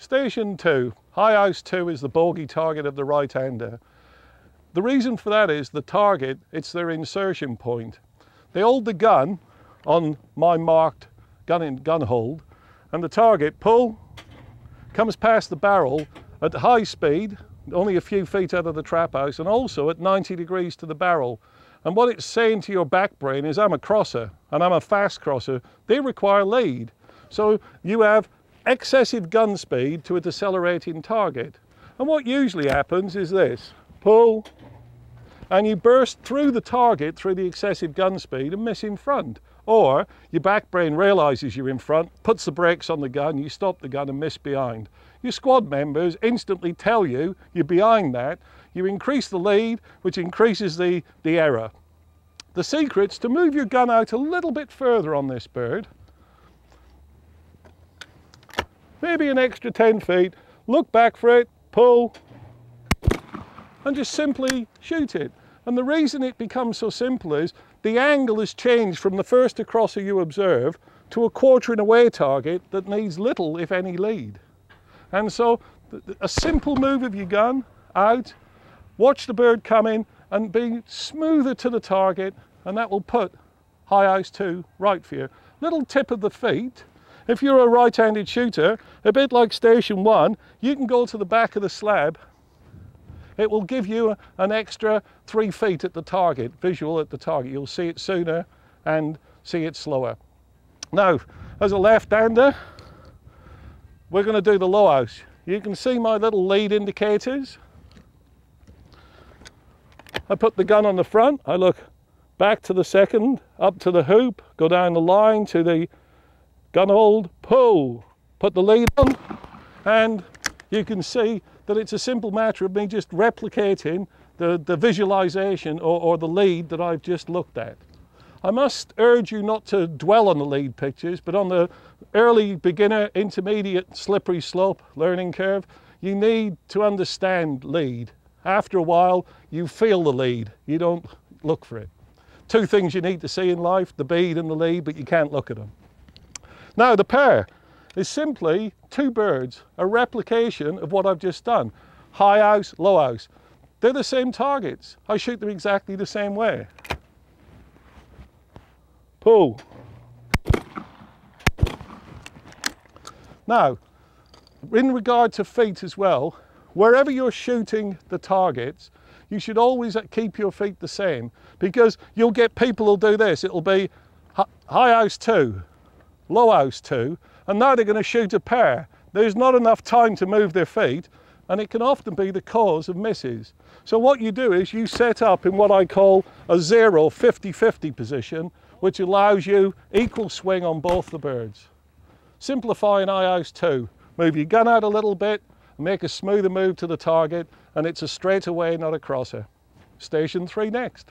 Station 2, High House 2 is the bogey target of the right-hander. The reason for that is the target, it's their insertion point. They hold the gun on my marked gun, in, gun hold and the target pull, comes past the barrel at high speed, only a few feet out of the trap house and also at 90 degrees to the barrel. And what it's saying to your back brain is I'm a crosser and I'm a fast crosser. They require lead. So you have excessive gun speed to a decelerating target. And what usually happens is this, pull, and you burst through the target through the excessive gun speed and miss in front. Or your back brain realizes you're in front, puts the brakes on the gun, you stop the gun and miss behind. Your squad members instantly tell you you're behind that. You increase the lead, which increases the, the error. The secret's to move your gun out a little bit further on this bird. Maybe an extra 10 feet. Look back for it, pull, and just simply shoot it. And the reason it becomes so simple is the angle is changed from the first acrosser you observe to a quartering away target that needs little, if any, lead. And so a simple move of your gun out, watch the bird come in and be smoother to the target and that will put high house 2 right for you. Little tip of the feet, if you're a right-handed shooter, a bit like station 1, you can go to the back of the slab it will give you an extra three feet at the target, visual at the target. You'll see it sooner and see it slower. Now, as a left-hander, we're going to do the low house. You can see my little lead indicators. I put the gun on the front, I look back to the second, up to the hoop, go down the line to the gun hold, pull, put the lead on, and you can see that it's a simple matter of me just replicating the, the visualization or, or the lead that I've just looked at. I must urge you not to dwell on the lead pictures, but on the early beginner, intermediate, slippery slope learning curve, you need to understand lead. After a while, you feel the lead, you don't look for it. Two things you need to see in life, the bead and the lead, but you can't look at them. Now the pair is simply two birds, a replication of what I've just done. High house, low house. They're the same targets. I shoot them exactly the same way. Pull. Now, in regard to feet as well, wherever you're shooting the targets, you should always keep your feet the same because you'll get people who'll do this. It'll be high house two, low house two, and now they're going to shoot a pair. There's not enough time to move their feet and it can often be the cause of misses. So what you do is you set up in what I call a zero 50-50 position, which allows you equal swing on both the birds. Simplify in house 2. Move your gun out a little bit, make a smoother move to the target, and it's a straightaway, not a crosser. Station 3 next.